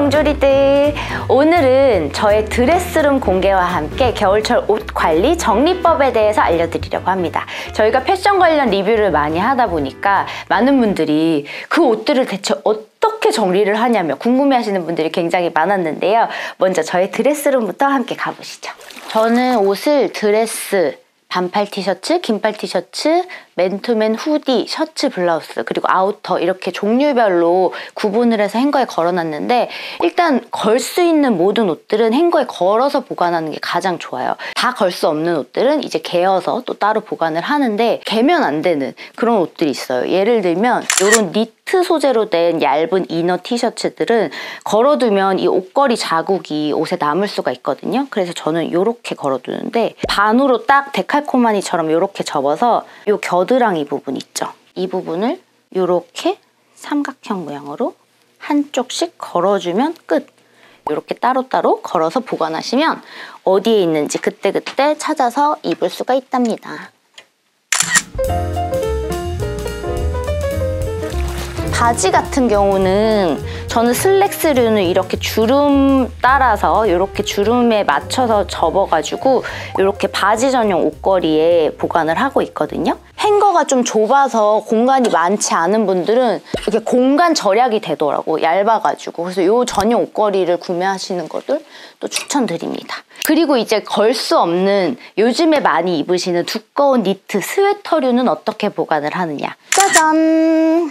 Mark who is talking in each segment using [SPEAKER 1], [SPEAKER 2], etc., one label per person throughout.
[SPEAKER 1] 옹졸이들. 오늘은 저의 드레스룸 공개와 함께 겨울철 옷 관리 정리법에 대해서 알려드리려고 합니다. 저희가 패션 관련 리뷰를 많이 하다 보니까 많은 분들이 그 옷들을 대체 어떻게 정리를 하냐며 궁금해하시는 분들이 굉장히 많았는데요. 먼저 저의 드레스룸부터 함께 가보시죠. 저는 옷을 드레스 반팔 티셔츠, 긴팔 티셔츠, 맨투맨 후디, 셔츠, 블라우스 그리고 아우터 이렇게 종류별로 구분을 해서 행거에 걸어놨는데 일단 걸 수 있는 모든 옷들은 행거에 걸어서 보관하는 게 가장 좋아요. 다 걸 수 없는 옷들은 이제 개어서 또 따로 보관을 하는데 개면 안 되는 그런 옷들이 있어요. 예를 들면 이런 니트 소재로 된 얇은 이너 티셔츠들은 걸어두면 이 옷걸이 자국이 옷에 남을 수가 있거든요. 그래서 저는 이렇게 걸어두는데 반으로 딱 데칼코마니처럼 이렇게 접어서 이 겨드 랑이 부분 있죠. 이 부분을 이렇게 삼각형 모양으로 한쪽씩 걸어주면 끝. 이렇게 따로따로 걸어서 보관하시면 어디에 있는지 그때그때 찾아서 입을 수가 있답니다. 바지 같은 경우는 저는 슬랙스류는 이렇게 주름 따라서 이렇게 주름에 맞춰서 접어가지고 이렇게 바지 전용 옷걸이에 보관을 하고 있거든요. 행거가 좀 좁아서 공간이 많지 않은 분들은 이렇게 공간 절약이 되더라고 얇아가지고. 그래서 이 전용 옷걸이를 구매하시는 것들 또 추천드립니다. 그리고 이제 걸 수 없는 요즘에 많이 입으시는 두꺼운 니트 스웨터류는 어떻게 보관을 하느냐? 짜잔!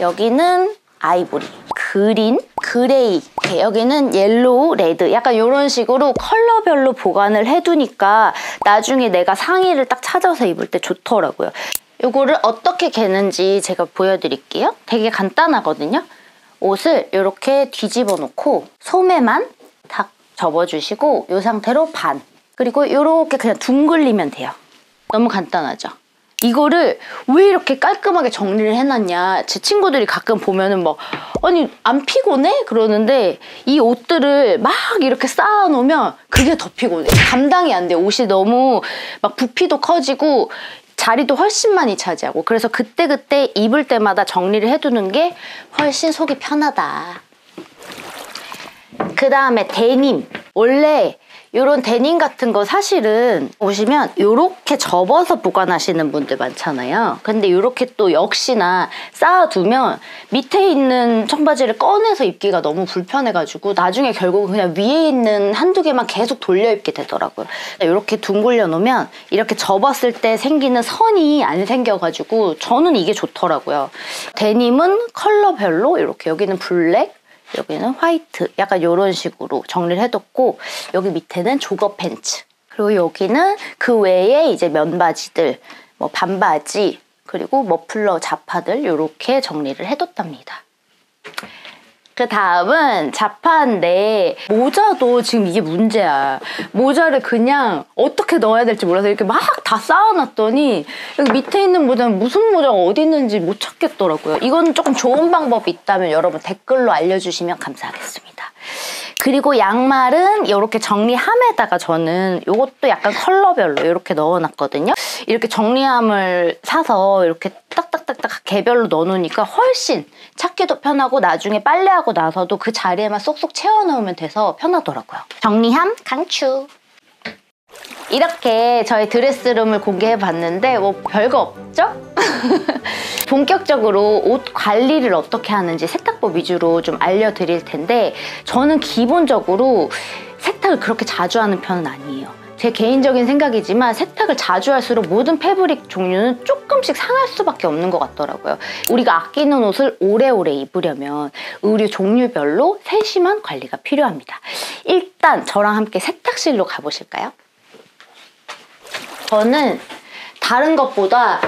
[SPEAKER 1] 여기는 아이보리, 그린, 그레이 여기는 옐로우, 레드 약간 이런 식으로 컬러별로 보관을 해두니까 나중에 내가 상의를 딱 찾아서 입을 때 좋더라고요. 이거를 어떻게 개는지 제가 보여드릴게요. 되게 간단하거든요. 옷을 이렇게 뒤집어 놓고 소매만 탁 접어주시고 이 상태로 반 그리고 이렇게 그냥 둥글리면 돼요. 너무 간단하죠? 이거를 왜 이렇게 깔끔하게 정리를 해놨냐? 제 친구들이 가끔 보면은 막 아니 안 피곤해? 그러는데 이 옷들을 막 이렇게 쌓아놓으면 그게 더 피곤해. 감당이 안 돼. 옷이 너무 막 부피도 커지고 자리도 훨씬 많이 차지하고. 그래서 그때그때 입을 때마다 정리를 해두는 게 훨씬 속이 편하다. 그 다음에 데님. 원래 이런 데님 같은 거 사실은 보시면 이렇게 접어서 보관하시는 분들 많잖아요. 근데 이렇게 또 역시나 쌓아두면 밑에 있는 청바지를 꺼내서 입기가 너무 불편해가지고 나중에 결국은 그냥 위에 있는 한두 개만 계속 돌려 입게 되더라고요. 이렇게 둥글려 놓으면 이렇게 접었을 때 생기는 선이 안 생겨가지고 저는 이게 좋더라고요. 데님은 컬러별로 이렇게 여기는 블랙, 여기는 화이트 약간 이런 식으로 정리를 해뒀고 여기 밑에는 조거 팬츠 그리고 여기는 그 외에 이제 면바지들 뭐 반바지 그리고 머플러 자파들 이렇게 정리를 해뒀답니다. 그 다음은 자파인데 모자도 지금 이게 문제야. 모자를 그냥 어떻게 넣어야 될지 몰라서 이렇게 막 다 쌓아놨더니 여기 밑에 있는 모자는 무슨 모자가 어디 있는지 못 찾겠더라고요. 이건 조금 좋은 방법이 있다면 여러분 댓글로 알려주시면 감사하겠습니다. 그리고 양말은 이렇게 정리함에다가 저는 이것도 약간 컬러별로 이렇게 넣어놨거든요. 이렇게 정리함을 사서 이렇게 딱딱딱딱 개별로 넣어놓으니까 훨씬 찾기도 편하고 나중에 빨래하고 나서도 그 자리에만 쏙쏙 채워넣으면 돼서 편하더라고요. 정리함 강추! 이렇게 저희 드레스룸을 공개해봤는데 뭐 별거 없죠? 본격적으로 옷 관리를 어떻게 하는지 세탁법 위주로 좀 알려드릴 텐데 저는 기본적으로 세탁을 그렇게 자주 하는 편은 아니에요. 제 개인적인 생각이지만 세탁을 자주 할수록 모든 패브릭 종류는 조금씩 상할 수밖에 없는 것 같더라고요. 우리가 아끼는 옷을 오래오래 입으려면 의류 종류별로 세심한 관리가 필요합니다. 일단 저랑 함께 세탁실로 가보실까요? 저는 다른 것보다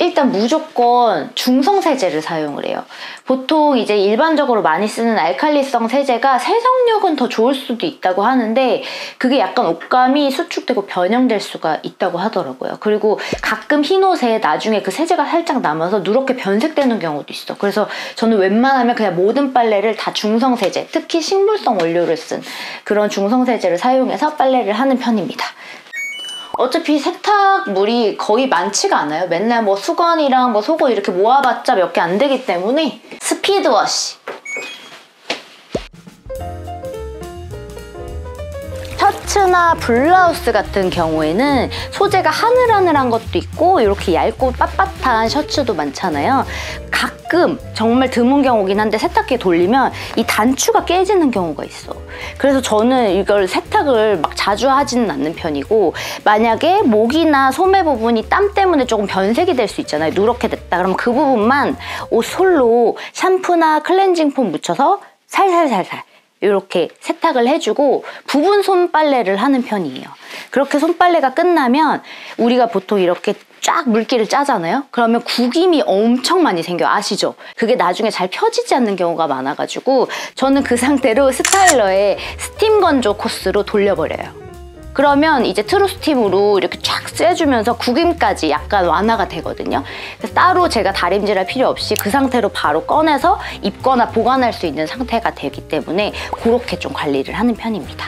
[SPEAKER 1] 일단 무조건 중성 세제를 사용을 해요. 보통 이제 일반적으로 많이 쓰는 알칼리성 세제가 세정력은 더 좋을 수도 있다고 하는데 그게 약간 옷감이 수축되고 변형될 수가 있다고 하더라고요. 그리고 가끔 흰 옷에 나중에 그 세제가 살짝 남아서 누렇게 변색되는 경우도 있어. 그래서 저는 웬만하면 그냥 모든 빨래를 다 중성 세제, 특히 식물성 원료를 쓴 그런 중성 세제를 사용해서 빨래를 하는 편입니다. 어차피 세탁물이 거의 많지가 않아요. 맨날 뭐 수건이랑 뭐 속옷 이렇게 모아봤자 몇 개 안 되기 때문에 스피드워시. 셔츠나 블라우스 같은 경우에는 소재가 하늘하늘한 것도 있고 이렇게 얇고 빳빳한 셔츠도 많잖아요. 가끔 정말 드문 경우긴 한데 세탁기에 돌리면 이 단추가 깨지는 경우가 있어. 그래서 저는 이걸 세탁을 막 자주 하지는 않는 편이고 만약에 목이나 소매 부분이 땀 때문에 조금 변색이 될 수 있잖아요. 누렇게 됐다. 그럼 그 부분만 옷 솔로 샴푸나 클렌징 폼 묻혀서 살살살살 이렇게 세탁을 해주고 부분 손빨래를 하는 편이에요. 그렇게 손빨래가 끝나면 우리가 보통 이렇게 쫙 물기를 짜잖아요. 그러면 구김이 엄청 많이 생겨 아시죠? 그게 나중에 잘 펴지지 않는 경우가 많아가지고 저는 그 상태로 스타일러에 스팀 건조 코스로 돌려버려요. 그러면 이제 TrueSteam으로 이렇게 쫙 쐬주면서 구김까지 약간 완화가 되거든요. 따로 제가 다림질할 필요 없이 그 상태로 바로 꺼내서 입거나 보관할 수 있는 상태가 되기 때문에 그렇게 좀 관리를 하는 편입니다.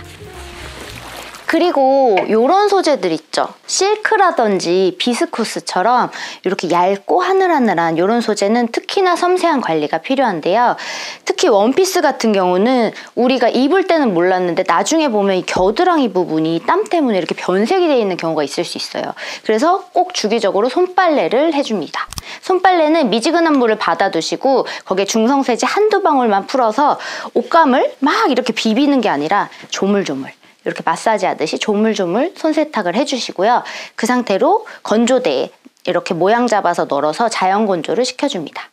[SPEAKER 1] 그리고 이런 소재들 있죠. 실크라든지 비스쿠스처럼 이렇게 얇고 하늘하늘한 이런 소재는 특히나 섬세한 관리가 필요한데요. 특히 원피스 같은 경우는 우리가 입을 때는 몰랐는데 나중에 보면 이 겨드랑이 부분이 땀 때문에 이렇게 변색이 되어 있는 경우가 있을 수 있어요. 그래서 꼭 주기적으로 손빨래를 해줍니다. 손빨래는 미지근한 물을 받아두시고 거기에 중성세제 한두 방울만 풀어서 옷감을 막 이렇게 비비는 게 아니라 조물조물 이렇게 마사지 하듯이 조물조물 손 세탁을 해주시고요. 그 상태로 건조대에 이렇게 모양 잡아서 널어서 자연 건조를 시켜줍니다.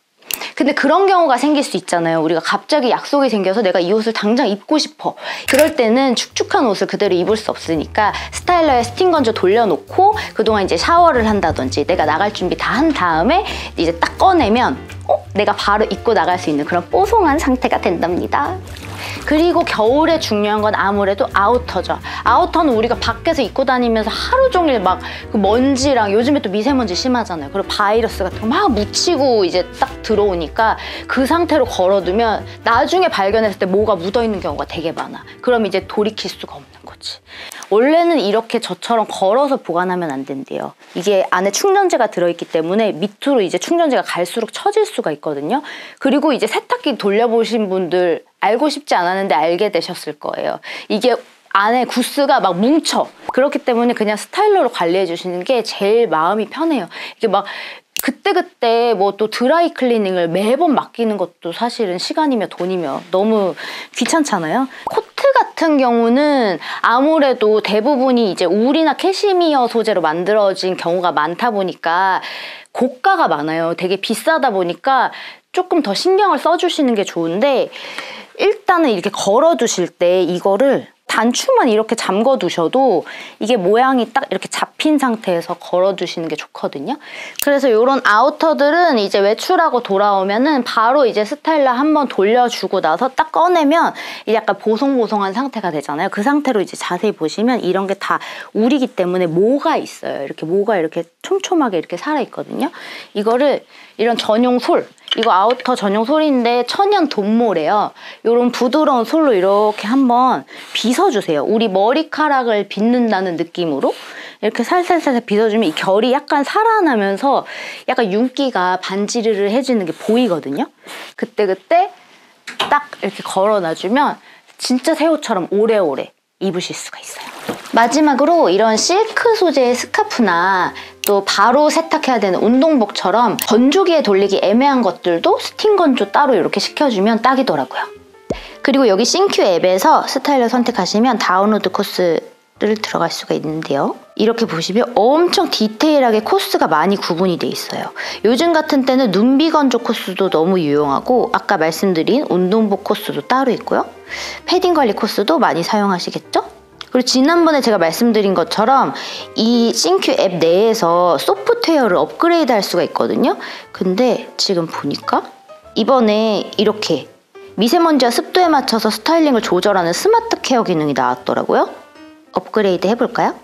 [SPEAKER 1] 근데 그런 경우가 생길 수 있잖아요. 우리가 갑자기 약속이 생겨서 내가 이 옷을 당장 입고 싶어. 그럴 때는 축축한 옷을 그대로 입을 수 없으니까 스타일러에 스팀 건조 돌려놓고 그동안 이제 샤워를 한다든지 내가 나갈 준비 다 한 다음에 이제 딱 꺼내면 어? 내가 바로 입고 나갈 수 있는 그런 뽀송한 상태가 된답니다. 그리고 겨울에 중요한 건 아무래도 아우터죠. 아우터는 우리가 밖에서 입고 다니면서 하루 종일 막 그 먼지랑 요즘에 또 미세먼지 심하잖아요. 그리고 바이러스 같은 거 막 묻히고 이제 딱 들어오니까 그 상태로 걸어두면 나중에 발견했을 때 뭐가 묻어있는 경우가 되게 많아. 그럼 이제 돌이킬 수가 없는 거지. 원래는 이렇게 저처럼 걸어서 보관하면 안 된대요. 이게 안에 충전재가 들어있기 때문에 밑으로 이제 충전재가 갈수록 처질 수가 있거든요. 그리고 이제 세탁기 돌려보신 분들 알고 싶지 않았는데 알게 되셨을 거예요. 이게 안에 구스가 막 뭉쳐. 그렇기 때문에 그냥 스타일러로 관리해 주시는 게 제일 마음이 편해요. 이게 막 그때그때 뭐 또 드라이 클리닝을 매번 맡기는 것도 사실은 시간이며 돈이며 너무 귀찮잖아요. 같은 경우는 아무래도 대부분이 이제 울이나 캐시미어 소재로 만들어진 경우가 많다 보니까 고가가 많아요. 되게 비싸다 보니까 조금 더 신경을 써주시는 게 좋은데 일단은 이렇게 걸어 두실 때 이거를 단추만 이렇게 잠궈 두셔도 이게 모양이 딱 이렇게 잡힌 상태에서 걸어 두시는 게 좋거든요. 그래서 이런 아우터들은 이제 외출하고 돌아오면은 바로 이제 스타일러 한번 돌려주고 나서 딱 꺼내면 약간 보송보송한 상태가 되잖아요. 그 상태로 이제 자세히 보시면 이런 게다 울이기 때문에 모가 있어요. 이렇게 모가 이렇게 촘촘하게 이렇게 살아 있거든요. 이거를 이런 전용 솔 이거 아우터 전용 솔인데 천연 돈모래요. 이런 부드러운 솔로 이렇게 한번 빗어주세요. 우리 머리카락을 빗는다는 느낌으로 이렇게 살살살살 빗어주면 이 결이 약간 살아나면서 약간 윤기가 반지르르 해지는 게 보이거든요. 그때그때 딱 이렇게 걸어놔주면 진짜 새 옷처럼 오래오래 입으실 수가 있어요. 마지막으로 이런 실크 소재의 스카프나 또 바로 세탁해야 되는 운동복처럼 건조기에 돌리기 애매한 것들도 스팀 건조 따로 이렇게 시켜주면 딱이더라고요. 그리고 여기 ThinQ 앱에서 스타일러 선택하시면 다운로드 코스를 들어갈 수가 있는데요. 이렇게 보시면 엄청 디테일하게 코스가 많이 구분이 돼 있어요. 요즘 같은 때는 눈비 건조 코스도 너무 유용하고 아까 말씀드린 운동복 코스도 따로 있고요. 패딩 관리 코스도 많이 사용하시겠죠? 그리고 지난번에 제가 말씀드린 것처럼 이 ThinQ 앱 내에서 소프트웨어를 업그레이드 할 수가 있거든요. 근데 지금 보니까 이번에 이렇게 미세먼지와 습도에 맞춰서 스타일링을 조절하는 스마트 케어 기능이 나왔더라고요. 업그레이드 해볼까요?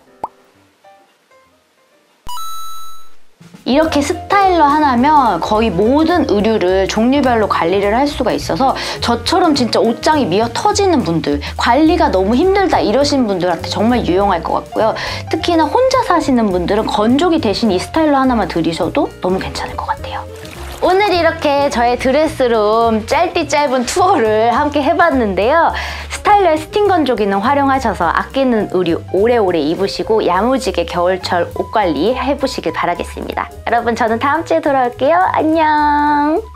[SPEAKER 1] 이렇게 스타일 스타일러 하나면 거의 모든 의류를 종류별로 관리를 할 수가 있어서 저처럼 진짜 옷장이 미어 터지는 분들 관리가 너무 힘들다 이러신 분들한테 정말 유용할 것 같고요. 특히나 혼자 사시는 분들은 건조기 대신 이 스타일러 하나만 들이셔도 너무 괜찮을 것 같아요. 오늘 이렇게 저의 드레스룸 짧디 짧은 투어를 함께 해봤는데요. 스타일러의 스팀 건조기는 활용하셔서 아끼는 의류 오래오래 입으시고 야무지게 겨울철 옷 관리 해보시길 바라겠습니다. 여러분 저는 다음 주에 돌아올게요. 안녕.